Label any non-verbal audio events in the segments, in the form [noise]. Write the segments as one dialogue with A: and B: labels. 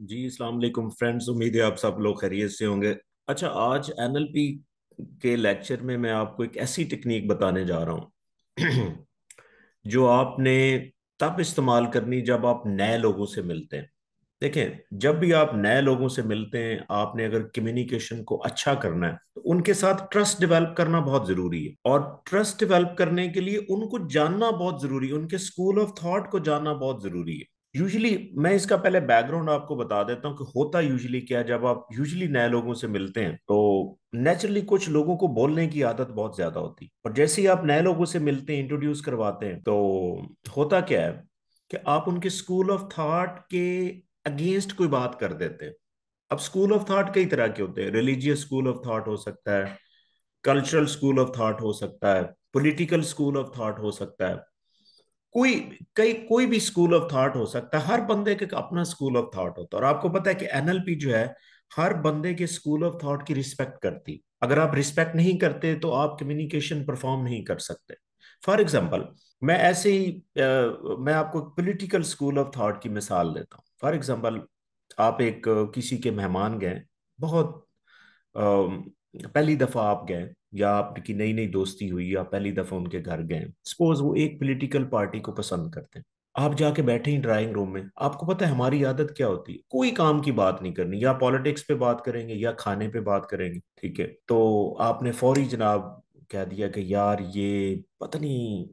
A: जी, अस्सलाम वालेकुम फ्रेंड्स, उम्मीद है आप सब लोग खैरियत से होंगे। अच्छा आज एनएलपी के लेक्चर में मैं आपको एक ऐसी टेक्निक बताने जा रहा हूँ, [clears throat] जो आपने तब इस्तेमाल करनी जब आप नए लोगों से मिलते हैं। देखें जब भी आप नए लोगों से मिलते हैं, आपने अगर कम्युनिकेशन को अच्छा करना है तो उनके साथ ट्रस्ट डेवलप करना बहुत ज़रूरी है। और ट्रस्ट डेवलप करने के लिए उनको जानना बहुत ज़रूरी है, उनके स्कूल ऑफ़ थॉट को जानना बहुत ज़रूरी है। यूजुअली मैं इसका पहले बैकग्राउंड आपको बता देता हूँ कि होता यूजली क्या जब आप यूजुअली नए लोगों से मिलते हैं तो नेचुरली कुछ लोगों को बोलने की आदत बहुत ज़्यादा होती है। और जैसे ही आप नए लोगों से मिलते हैं इंट्रोड्यूस करवाते हैं तो होता क्या है कि आप उनके स्कूल ऑफ़ थॉट के अगेंस्ट कोई बात कर देते हैं। अब स्कूल ऑफ़ थॉट कई तरह के होते हैं। रिलीजियस स्कूल ऑफ़ थॉट हो सकता है कल्चरल स्कूल ऑफ़ थॉट हो सकता है पॉलिटिकल स्कूल ऑफ़ थॉट हो सकता है। कोई कई कोई भी स्कूल ऑफ़ थॉट हो सकता है हर बंदे के अपना स्कूल ऑफ़ थॉट होता है। और आपको पता है कि एनएलपी जो है हर बंदे के स्कूल ऑफ़ थॉट की रिस्पेक्ट करती। अगर आप रिस्पेक्ट नहीं करते तो आप कम्युनिकेशन परफॉर्म नहीं कर सकते। फॉर एग्ज़ाम्पल मैं ऐसे ही आ, मैं आपको पॉलिटिकल स्कूल ऑफ़ थॉट की मिसाल देता हूँ। फॉर एग्ज़ाम्पल आप एक किसी के मेहमान गए बहुत पहली दफ़ा आप गए या आपकी नई नई दोस्ती हुई या पहली दफ़ा उनके घर गए सपोज़ वो एक पॉलिटिकल पार्टी को पसंद करते हैं। आप जाके बैठे ही ड्राइंग रूम में, आपको पता है हमारी आदत क्या होती है? कोई काम की बात नहीं करनी, या पॉलिटिक्स पे बात करेंगे या खाने पे बात करेंगे, ठीक है? तो आपने फौरी जनाब कह दिया कि यार ये, पता नहीं,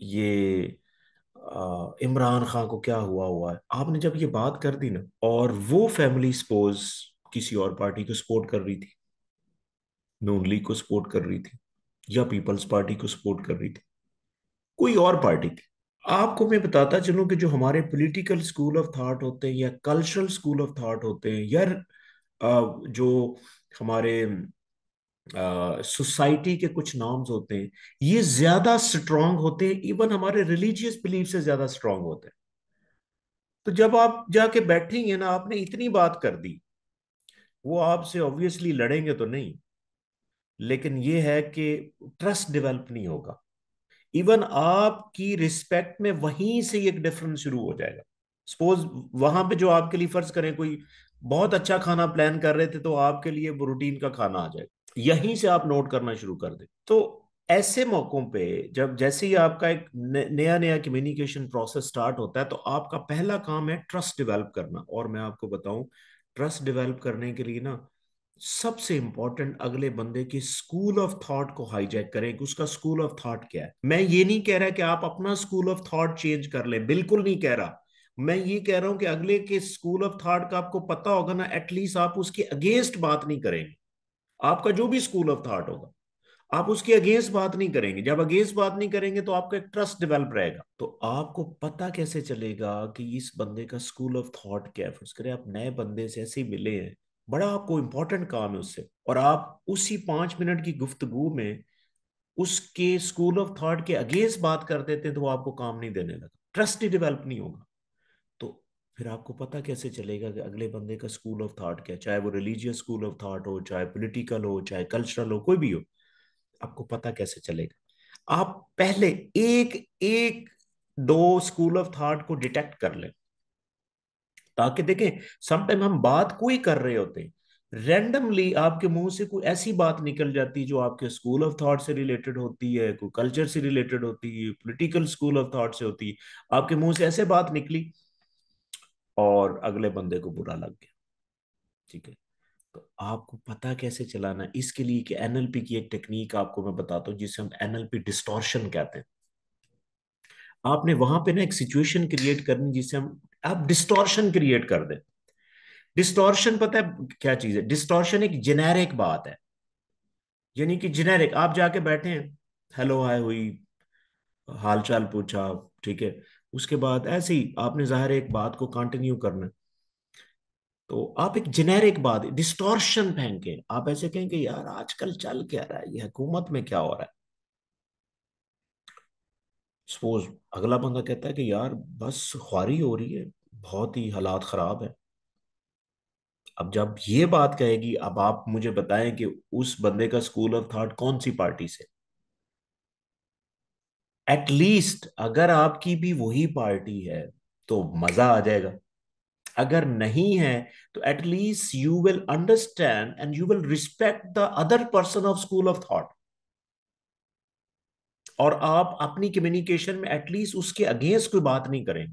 A: ये इमरान खान को क्या हुआ हुआ है? आपने जब ये बात कर दी ना, और वो फैमिली सपोज़ किसी और पार्टी को सपोर्ट कर रही थी नून लीग को सपोर्ट कर रही थी या पीपल्स पार्टी को सपोर्ट कर रही थी। कोई और पार्टी थी। आपको मैं बताता चलूँ कि जो हमारे पॉलिटिकल स्कूल ऑफ़ थॉट होते हैं या कल्चरल स्कूल ऑफ़ थॉट होते हैं या जो हमारे सोसाइटी के कुछ नॉर्म्स होते हैं, ये ज़्यादा स्ट्रांग होते हैं इवन हमारे रिलीजियस बिलीफ से ज़्यादा स्ट्रांग होते हैं। तो जब आप जाके बैठेंगे ना, आपने इतनी बात कर दी, वो आपसे ऑब्वियसली लड़ेंगे तो नहीं। लेकिन ये है कि ट्रस्ट डेवलप नहीं होगा। इवन आपकी रिस्पेक्ट में वहीं से एक डिफरेंस शुरू हो जाएगा। सपोज़ वहाँ पे जो आपके लिए फ़र्ज़ करें, कोई बहुत अच्छा खाना प्लान कर रहे थे तो आपके लिए वो रूटीन का खाना आ जाएगा। यहीं से आप नोट करना शुरू कर दे। तो ऐसे मौकों पे जब जैसे ही आपका एक नया नया कम्युनिकेशन प्रोसेस स्टार्ट होता है तो आपका पहला काम है ट्रस्ट डेवलप करना। और मैं आपको बताऊँ ट्रस्ट डेवलप करने के लिए ना सबसे इंपॉर्टेंट अगले बंदे के स्कूल ऑफ़ थॉट को हाईजैक करें कि उसका स्कूल ऑफ़ थॉट क्या है। मैं ये नहीं कह रहा कि आप अपना स्कूल ऑफ़ थॉट चेंज कर ले, बिल्कुल नहीं कह रहा। मैं ये कह रहा हूँ कि अगले के स्कूल ऑफ़ थॉट का आपको पता होगा ना एटलीस्ट आप उसके अगेंस्ट बात नहीं करेंगे। आपका जो भी स्कूल ऑफ़ थॉट होगा, आप उसके अगेंस्ट बात नहीं करेंगे। जब अगेंस्ट बात नहीं करेंगे तो आपका एक ट्रस्ट डेवलप रहेगा। तो आपको पता कैसे चलेगा कि इस बंदे का स्कूल ऑफ़ थॉट क्या है? आप नए बंदे से ऐसे ही मिले हैं। बड़ा आपको इंपॉर्टेंट काम है उससे। और आप उसी पाँच मिनट की गुफ्तगु में उसके स्कूल ऑफ़ थॉट के अगेंस्ट बात कर देते हैं तो वो आपको काम नहीं देने लगा। ट्रस्ट ही डेवलप नहीं होगा। तो फिर आपको पता कैसे चलेगा कि अगले बंदे का स्कूल ऑफ़ थॉट क्या चाहे वो रिलीजियस स्कूल ऑफ़ थॉट हो, चाहे पोलिटिकल हो, चाहे कल्चरल हो, कोई भी हो, आपको पता कैसे चलेगा? आप पहले एक एक, दो स्कूल ऑफ़ थॉट को डिटेक्ट कर लें। ताकि देखें समटाइम हम बात कोई कर रहे होते हैं। रैंडमली आपके मुँह से कोई ऐसी बात निकल जाती है जो आपके स्कूल ऑफ़ थॉट से रिलेटेड होती है, कोई कल्चर से रिलेटेड होती है पॉलिटिकल स्कूल ऑफ़ थॉट से होती है, आपके मुँह से ऐसे बात निकली और अगले बंदे को बुरा लग गया। ठीक है? तो आपको पता कैसे चलाना इसके लिए कि एनएलपी की एक टेक्निक आपको मैं बताता हूँ, जिसे हम एनएलपी डिस्टोर्शन कहते हैं। आपने वहाँ पे ना एक सिचुएशन क्रिएट करनी जिसे हम, आप डिस्टोर्शन क्रिएट कर दे। डिस्टोर्शन पता है क्या चीज़ है? डिस्टोर्शन एक जेनेरिक बात है। यानी कि जेनेरिक आप जाके बैठे हैं हेलो हाय हुई हाल चाल पूछा, ठीक है। उसके बाद ऐसे ही आपने ज़ाहिर एक बात को कंटिन्यू करना तो आप एक जेनेरिक बात डिस्टोर्शन फेंके। आप ऐसे कहेंगे यार, आजकल चल क्या रहा है? ये हुकूमत में क्या हो रहा है? सपोज़ अगला बंदा कहता है कि यार, बस ख्वारी हो रही है, बहुत ही हालात खराब है। अब जब ये बात कहेगी, अब आप मुझे बताएँ कि उस बंदे का स्कूल ऑफ़ थॉट कौन सी पार्टी से? एटलीस्ट अगर आपकी भी वही पार्टी है तो मज़ा आ जाएगा। अगर नहीं है तो at least you will understand and you will respect the other person of school of thought और आप अपनी कम्युनिकेशन में एटलीस्ट उसके अगेंस्ट कोई बात नहीं करें।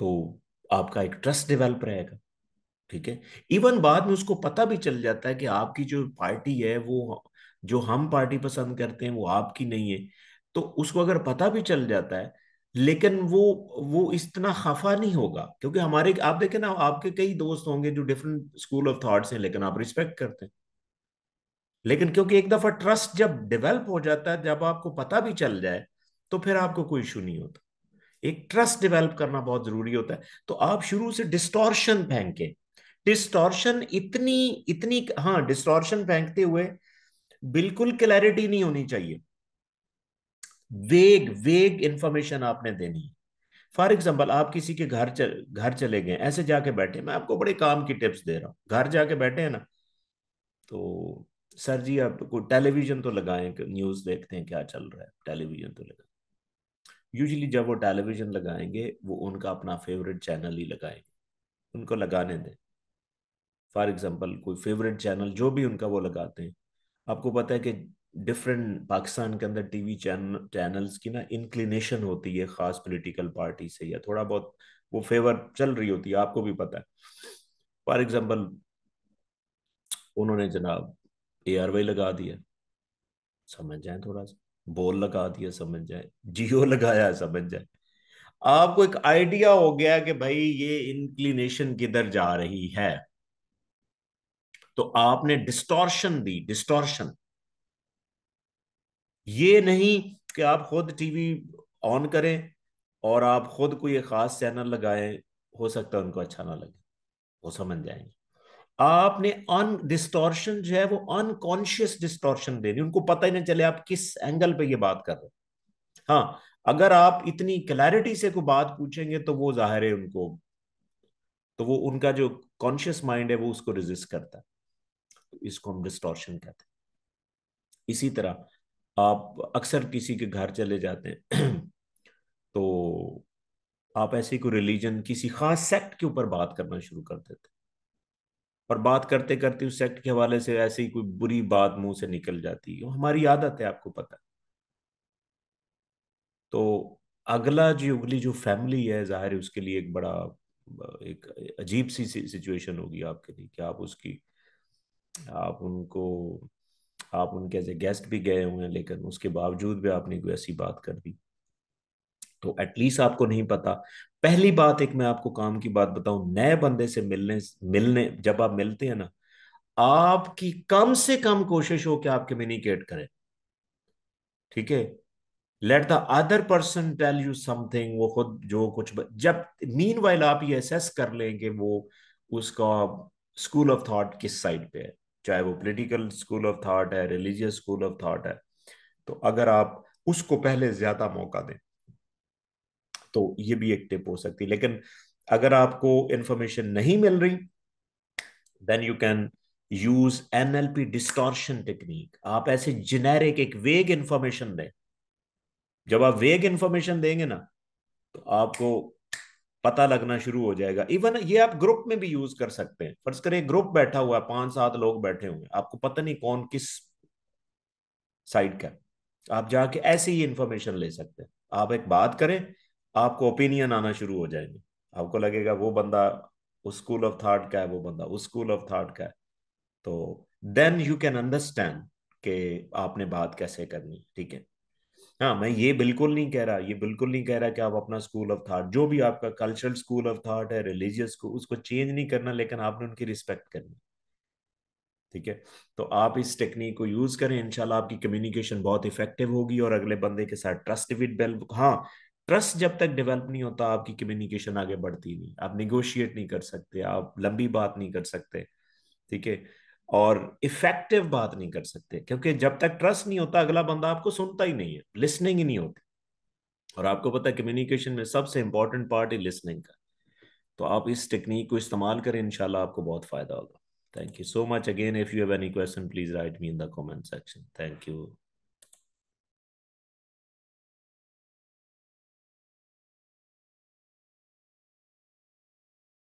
A: तो आपका एक ट्रस्ट डेवलप रहेगा, ठीक है? इवन बाद में उसको पता भी चल जाता है कि आपकी जो पार्टी है, वो जो हम पार्टी पसंद करते हैं, वो आपकी नहीं है। तो उसको अगर पता भी चल जाता है, लेकिन वो वो इतना खफा नहीं होगा, क्योंकि हमारे, आप देखें ना, आपके कई दोस्त होंगे जो डिफरेंट स्कूल ऑफ़ थॉट्स हैं, लेकिन आप रिस्पेक्ट करते हैं। लेकिन क्योंकि एक दफ़ा ट्रस्ट जब डेवलप हो जाता है जब आपको पता भी चल जाए तो फिर आपको कोई इशू नहीं होता। एक ट्रस्ट डेवलप करना बहुत ज़रूरी होता है। तो आप शुरू से डिस्टॉर्शन फेंके। डिस्टॉर्शन इतनी इतनी हाँ डिस्टॉर्शन फेंकते हुए बिल्कुल क्लैरिटी नहीं होनी चाहिए। वेग वेग इंफॉर्मेशन आपने देनी है। फॉर एग्ज़ाम्पल आप किसी के घर चल, घर चले गए ऐसे जाके बैठे। मैं आपको बड़े काम की टिप्स दे रहा हूँ। घर जाके बैठे हैं ना तो सर जी आप को टेलीविज़न तो लगाएँ न्यूज़ देखते हैं क्या चल रहा है। टेलीविज़न तो लगाएँ यूजुअली जब वो टेलीविज़न लगाएँगे, वो उनका अपना फेवरेट चैनल ही लगाएँगे। उनको लगाने दें। फॉर एग्ज़ाम्पल कोई फेवरेट चैनल जो भी उनका वो लगाते हैं। आपको पता है कि डिफरेंट पाकिस्तान के अंदर टीवी चैनल चैनल्स की ना इंक्लिनेशन होती है, खास पॉलिटिकल पार्टी से, या थोड़ा बहुत वो फेवर चल रही होती है, आपको भी पता है। फॉर एग्ज़ाम्पल उन्होंने जनाब ए आर वाई लगा दिया। समझ जाए थोड़ा सा? बोल लगा दिया, समझ जाए। जियो लगाया, समझ जाए। आपको एक आइडिया हो गया कि भाई ये इंक्लिनेशन किधर जा रही है? तो आपने डिस्टॉर्शन दी, डिस्टॉर्शन। ये नहीं कि आप खुद टीवी ऑन करें और आप खुद कोई खास चैनल लगाएँ, हो सकता है उनको अच्छा ना लगे। वो समझ जाएँगे। आपने अन डिस्टॉर्शन जो है वो अनकॉन्शियस डिस्टॉर्शन देनी उनको पता ही नहीं चले आप किस एंगल पे ये बात कर रहे हाँ। अगर आप इतनी क्लैरिटी से कोई बात पूछेंगे तो वो ज़ाहिर है उनको तो वो उनका जो कॉन्शियस माइंड है वो उसको रेजिस्ट करता है। इसको हम डिस्टॉर्शन कहते हैं। इसी तरह आप अक्सर किसी के घर चले जाते हैं तो आप ऐसी कोई रिलीजन किसी खास सेक्ट के ऊपर बात करना शुरू कर देते और बात करते करते उस सेक्ट के हवाले से ऐसी ही कोई बुरी बात मुँह से निकल जाती है। हमारी आदत है, आपको पता तो अगला जो अगली जो फैमिली है, ज़ाहिर है उसके लिए एक बड़ा, एक अजीब सी सिचुएशन होगी आपके लिए कि आप उसकी, आप उनको, आप उनके एज ए गेस्ट भी गए हुए हैं, लेकिन उसके बावजूद भी आपने कोई ऐसी बात कर दी। तो एटलीस्ट आपको नहीं पता। पहली बात एक मैं आपको काम की बात बताऊँ, नए बंदे से मिलने मिलने, जब आप मिलते हैं ना, आपकी कम से कम कोशिश हो कि आप कम्युनिकेट करें। ठीक है? Let the other person tell you something वो खुद, जो कुछ ब... जब मीन वाइल आप ये असेस कर लेंगे, वो उसका स्कूल ऑफ़ थॉट किस साइड पे है? चाहे वो पोलिटिकल स्कूल ऑफ़ थॉट है रिलीजियस स्कूल ऑफ़ थॉट है तो अगर आप उसको पहले ज़्यादा मौका दें तो ये भी एक टिप हो सकती है। लेकिन अगर आपको इंफॉर्मेशन नहीं मिल रही then you can use NLP distortion technique आप ऐसे जेनेरिक एक वेग इंफॉर्मेशन दें। जब आप वेग इंफॉर्मेशन देंगे ना तो आपको पता लगना शुरू हो जाएगा। इवन ये आप ग्रुप में भी यूज़ कर सकते हैं। फ़र्ज़ करें ग्रुप बैठा हुआ है, पाँच सात लोग बैठे हुए आपको पता नहीं कौन किस साइड का आप जाके ऐसे ही इंफॉर्मेशन ले सकते हैं। आप एक बात करें आपको ओपिनियन आना शुरू हो जाएँगे। आपको लगेगा वो बंदा उस स्कूल ऑफ़ थॉट का है, वो बंदा उस स्कूल ऑफ़ थॉट का है। तो देन यू कैन अंडरस्टैंड कि आपने बात कैसे करनी, ठीक है? हाँ मैं ये बिल्कुल नहीं कह रहा, ये बिल्कुल नहीं कह रहा कि आप अपना स्कूल ऑफ़ थॉट जो भी आपका कल्चरल स्कूल ऑफ़ थॉट है रिलीजियस को उसको चेंज नहीं करना, लेकिन आपने उनकी रिस्पेक्ट करनी। ठीक है? तो आप इस टेक्निक को यूज़ करें, इंशाल्लाह आपकी कम्युनिकेशन बहुत इफ़ेक्टिव होगी और अगले बंदे के साथ ट्रस्ट डेवलप हाँ ट्रस्ट जब तक डेवलप नहीं होता, आपकी कम्युनिकेशन आगे बढ़ती नहीं। आप निगोशिएट नहीं कर सकते, आप लंबी बात नहीं कर सकते, ठीक है? और इफ़ेक्टिव बात नहीं कर सकते, क्योंकि जब तक ट्रस्ट नहीं होता, अगला बंदा आपको सुनता ही नहीं है लिसनिंग ही नहीं होती। और आपको पता है कम्युनिकेशन में सबसे इंपॉर्टेंट पार्ट है लिसनिंग का। तो आप इस टेक्निक को इस्तेमाल करें, इंशाल्लाह आपको बहुत फ़ायदा होगा। Thank you so much again if you have any question please write me in the comment section thank you